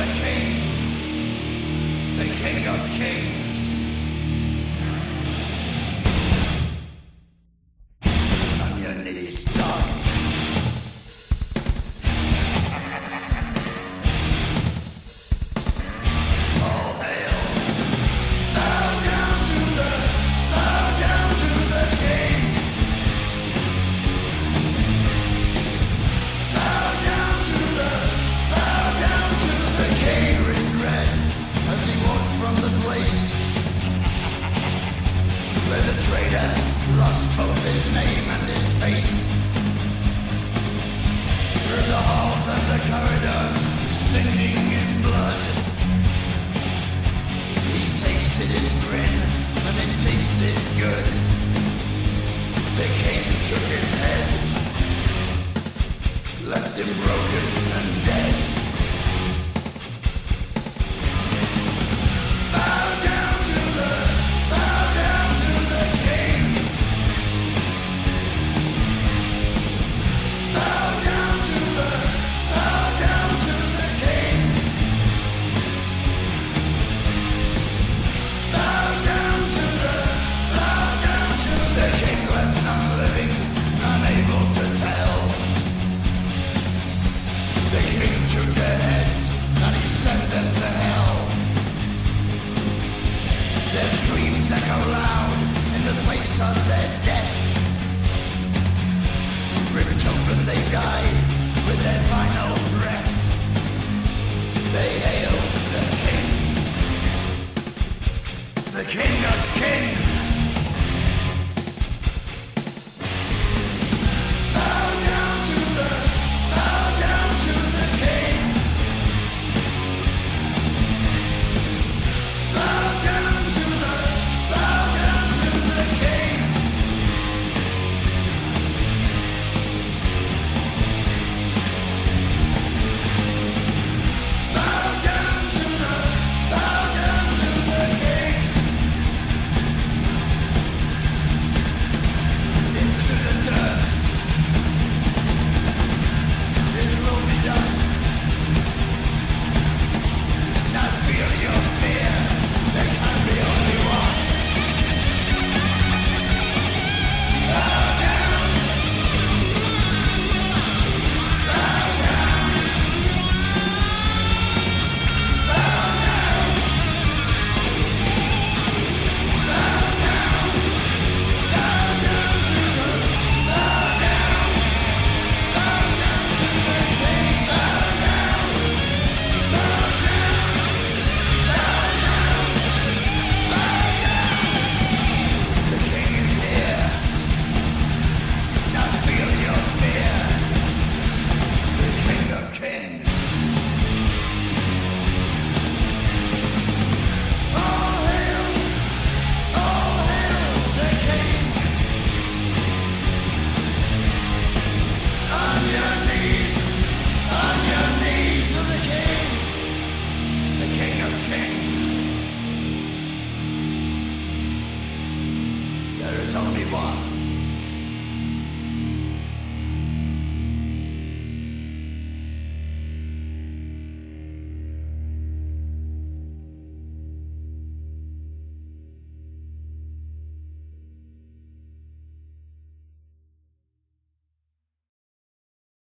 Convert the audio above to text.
the king, the king of kings. his name and his face. Through the halls and the corridors, stinging in blood. He tasted his grin, and it tasted good. The king took his head, left him broken and dead. the king of kings. tell me why.